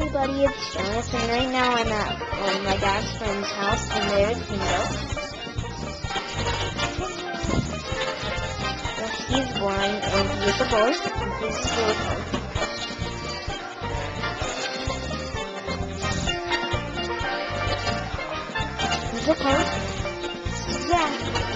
everybody, it's Jonas, and right now I'm at um, my dad's friend's house, and there's Pango. Yes, he's blind, and he's a boy, He's this is really. He's a Yeah.